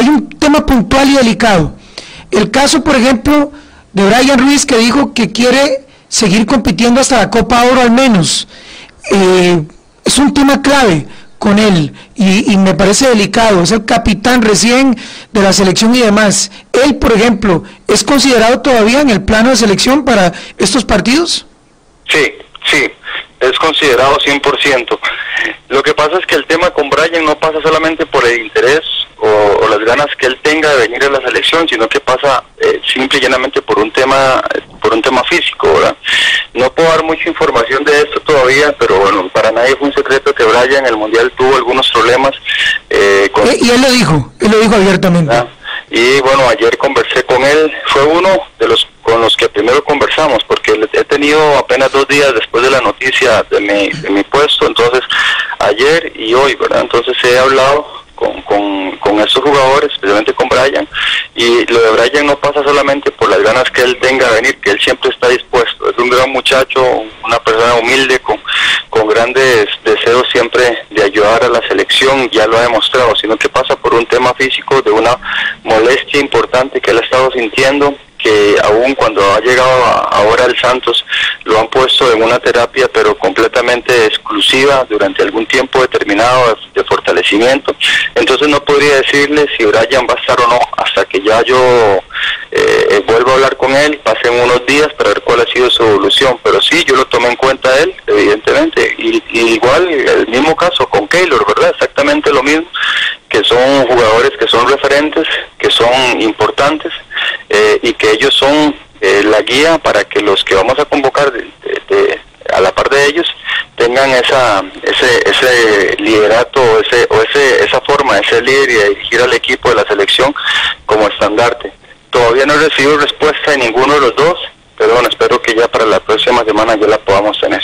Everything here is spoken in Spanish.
hay un tema puntual y delicado. El caso, por ejemplo, de Brian Ruiz que dijo que quiere seguir compitiendo hasta la Copa Oro al menos. Eh, es un tema clave con él y, me parece delicado. Es el capitán recién de la selección y demás. Él, por ejemplo, ¿es considerado todavía en el plano de selección para estos partidos? Sí, sí, es considerado 100%. Lo que pasa es que el tema con Brian no pasa solamente por el interés o, ganas que él tenga de venir a la selección, sino que pasa eh, simple y llanamente por un tema por un tema físico, ¿verdad? No puedo dar mucha información de esto todavía, pero bueno, para nadie fue un secreto que Brian en el mundial tuvo algunos problemas. Eh, eh, y él lo dijo, él lo dijo abiertamente. Y bueno, ayer conversé con él, fue uno de los con los que primero conversamos, porque he tenido apenas dos días después de la noticia de mi, de mi puesto, entonces ayer y hoy, ¿verdad? Entonces he hablado con, con, estos jugadores, especialmente con Brian, y lo de Brian no pasa solamente por las ganas que él tenga de venir, que él siempre está dispuesto, es un gran muchacho, una persona humilde, con, con grandes deseos siempre de ayudar a la selección, ya lo ha demostrado, sino que pasa por un tema físico, de una molestia importante que él ha estado sintiendo, que aún cuando ha llegado ahora el Santos lo han puesto en una terapia pero completamente exclusiva durante algún tiempo determinado de, fortalecimiento. Entonces no podría decirle si Brian va a estar o no hasta que ya yo eh, vuelva a hablar con él, pasen unos días para ver cuál ha sido su evolución. Pero sí, yo lo tomé en cuenta él, evidentemente. Y, igual el mismo caso con Keylor, ¿verdad? Exactamente lo mismo, que son jugadores que son referentes, que son importantes eh, y que ellos son eh, la guía para que los que vamos a convocar a la par de ellos tengan esa ese ese liderato ese o ese esa forma de ser líder y de dirigir al equipo de la selección como estandarte. Todavía no he recibido respuesta de ninguno de los dos pero bueno espero que ya para la próxima semana ya la podamos tener